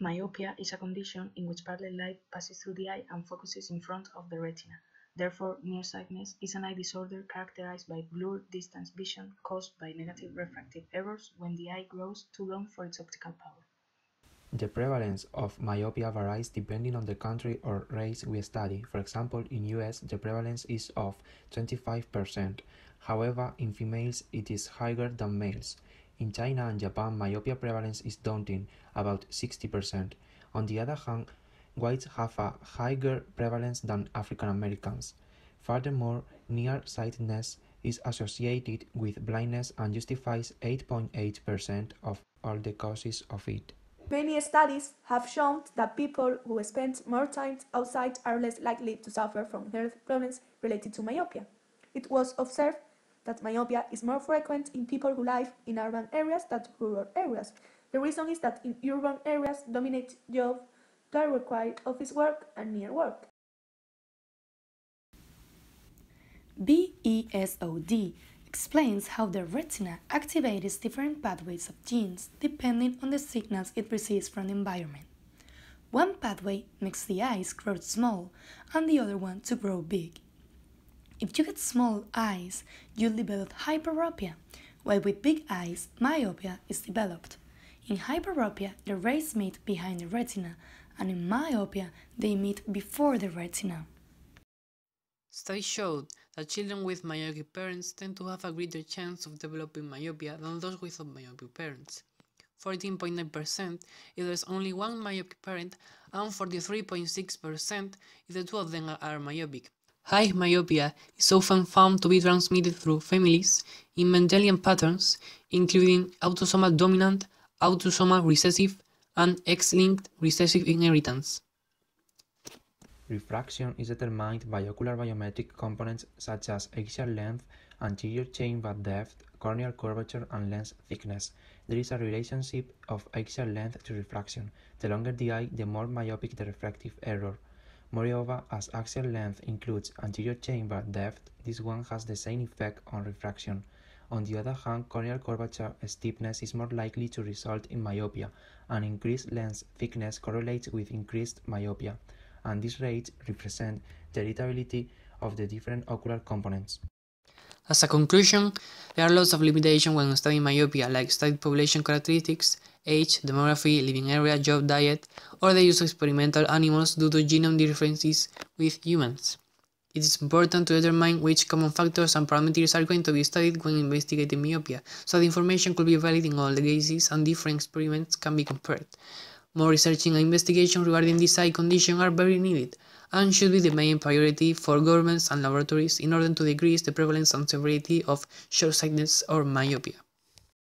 Myopia is a condition in which parallel light passes through the eye and focuses in front of the retina. Therefore, nearsightedness is an eye disorder characterized by blurred distance vision caused by negative refractive errors when the eye grows too long for its optical power. The prevalence of myopia varies depending on the country or race we study. For example, in US the prevalence is of 25%. However, in females it is higher than males. In China and Japan, myopia prevalence is daunting, about 60%. On the other hand, whites have a higher prevalence than African Americans. Furthermore, nearsightedness is associated with blindness and justifies 8.8% of all the causes of it. Many studies have shown that people who spend more time outside are less likely to suffer from health problems related to myopia. It was observed that myopia is more frequent in people who live in urban areas than rural areas. The reason is that in urban areas dominate jobs that require office work and near work. BESOD explains how the retina activates different pathways of genes depending on the signals it receives from the environment. One pathway makes the eyes grow small and the other one to grow big. If you get small eyes, you'll develop hyperopia, while with big eyes, myopia is developed. In hyperopia, the rays meet behind the retina, and in myopia, they meet before the retina. Studies showed that children with myopic parents tend to have a greater chance of developing myopia than those without myopic parents. 14.9% if there's only one myopic parent, and 43.6% if the two of them are myopic. High myopia is often found to be transmitted through families in Mendelian patterns, including autosomal dominant, autosomal recessive, and X-linked recessive inheritance. Refraction is determined by ocular biometric components such as axial length, anterior chamber depth, corneal curvature, and lens thickness. There is a relationship of axial length to refraction. The longer the eye, the more myopic the refractive error. Moreover, as axial length includes anterior chamber depth, this one has the same effect on refraction. On the other hand, corneal curvature steepness is more likely to result in myopia, and increased lens thickness correlates with increased myopia, and these rates represent the heritability of the different ocular components. As a conclusion, there are lots of limitations when studying myopia, like studied population characteristics, age, demography, living area, job diet, or the use of experimental animals due to genome differences with humans. It is important to determine which common factors and parameters are going to be studied when investigating myopia, so the information could be valid in all the cases and different experiments can be compared. More researching and investigation regarding this eye condition are very needed, and should be the main priority for governments and laboratories in order to decrease the prevalence and severity of short-sightedness or myopia.